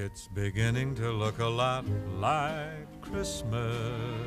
It's beginning to look a lot like Christmas.